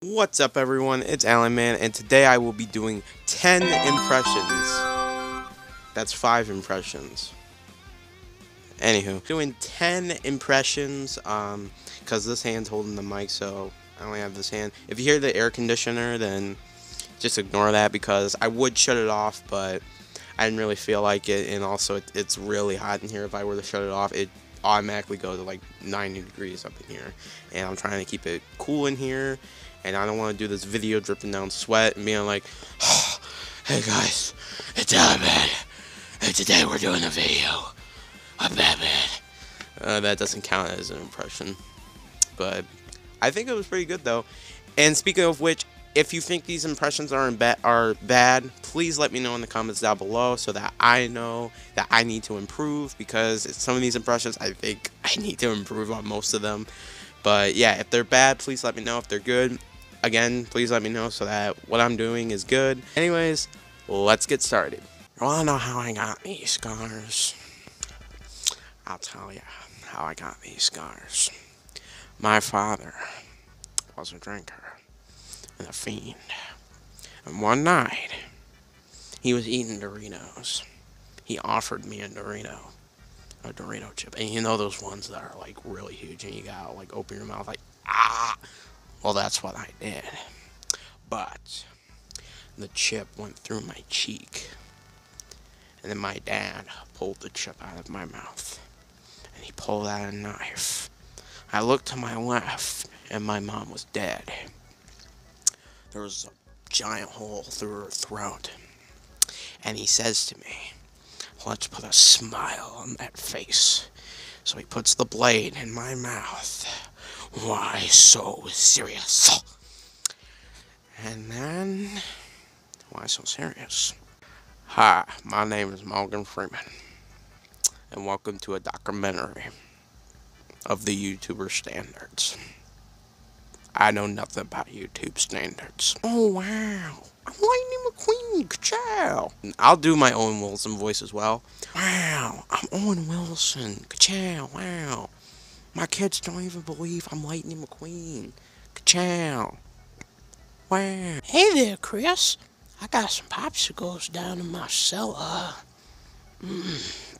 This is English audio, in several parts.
What's up everyone, it's Allen Man, and today I will be doing 10 impressions. That's 5 impressions. Anywho, doing 10 impressions, um, because this hand's holding the mic, so I only have this hand. If you hear the air conditioner, then just ignore that, because I would shut it off, but I didn't really feel like it, and also it, it's really hot in here. If I were to shut it off, it automatically go to like 90 degrees up in here, and I'm trying to keep it cool in here, and I don't want to do this video dripping down sweat and being like, oh, hey guys, it's Batman, and today we're doing a video of Batman. Uh, that doesn't count as an impression, but I think it was pretty good though. And speaking of which, if you think these impressions are ba are bad, please let me know in the comments down below so that I know that I need to improve because some of these impressions I think I need to improve on most of them. But yeah, if they're bad, please let me know. If they're good, again, please let me know so that what I'm doing is good. Anyways, let's get started. You wanna know how I got these scars? I'll tell you how I got these scars. My father was a drinker and a fiend. And one night, he was eating Doritos. He offered me a Dorito, a Dorito chip. And you know those ones that are like really huge and you gotta like open your mouth like, ah. Well, that's what I did. But the chip went through my cheek. And then my dad pulled the chip out of my mouth. And he pulled out a knife. I looked to my left, and my mom was dead. There was a giant hole through her throat. And he says to me, Let's put a smile on that face. So he puts the blade in my mouth. Why so serious? And then, why so serious? Hi, my name is Morgan Freeman, and welcome to a documentary of the YouTuber standards. I know nothing about YouTube standards. Oh wow, I'm Lightning McQueen, ka I'll do my Owen Wilson voice as well. Wow, I'm Owen Wilson, ka wow. My kids don't even believe I'm Lightning McQueen. Ka-chow. Wow. Hey there, Chris. I got some popsicles down in my cellar. Mm.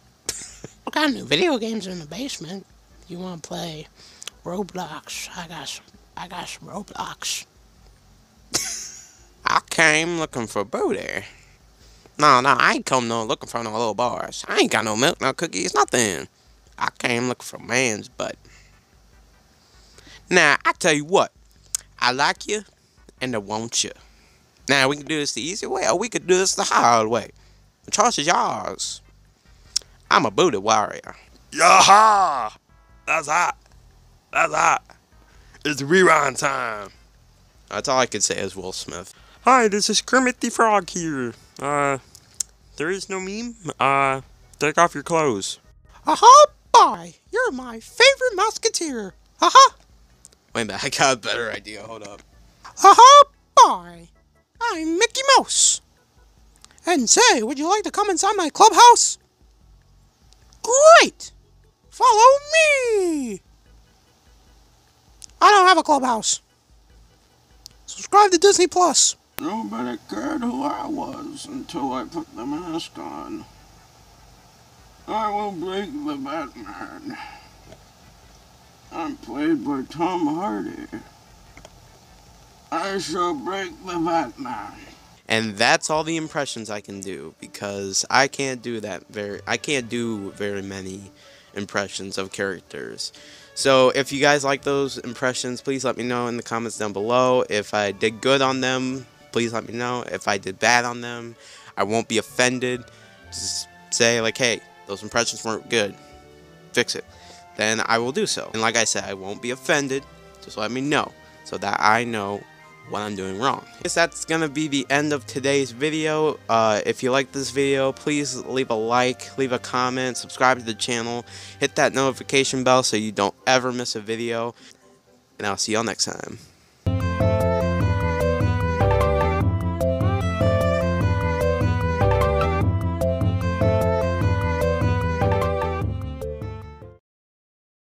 kind of new video games in the basement? You want to play Roblox? I got some. I got some Roblox. I came looking for booty. No, no, I ain't come no looking for no little bars. I ain't got no milk, no cookies, nothing. I came looking for man's butt. Now, I tell you what, I like you, and I want you. Now, we can do this the easy way, or we could do this the hard way. The choice is yours. I'm a booty warrior. Yaha! That's hot. That's hot. It's rerun time. That's all I can say as Will Smith. Hi, this is Kermit the Frog here. Uh, there is no meme. Uh, take off your clothes. Aha, boy! You're my favorite musketeer. Aha! Wait a minute, I got a better idea. Hold up. Aha, boy! I'm Mickey Mouse. And say, would you like to come inside my clubhouse? Great! Follow me! I don't have a clubhouse. Subscribe to Disney Plus. Nobody cared who I was until I put the mask on. I will break the Batman. I'm played by Tom Hardy. I shall break the Batman. And that's all the impressions I can do because I can't do that very I can't do very many impressions of characters. So if you guys like those impressions, please let me know in the comments down below. If I did good on them, please let me know. If I did bad on them, I won't be offended. Just say like, hey, those impressions weren't good. Fix it then I will do so. And like I said, I won't be offended. Just let me know so that I know what I'm doing wrong. I guess that's going to be the end of today's video. Uh, if you like this video, please leave a like, leave a comment, subscribe to the channel, hit that notification bell so you don't ever miss a video. And I'll see y'all next time.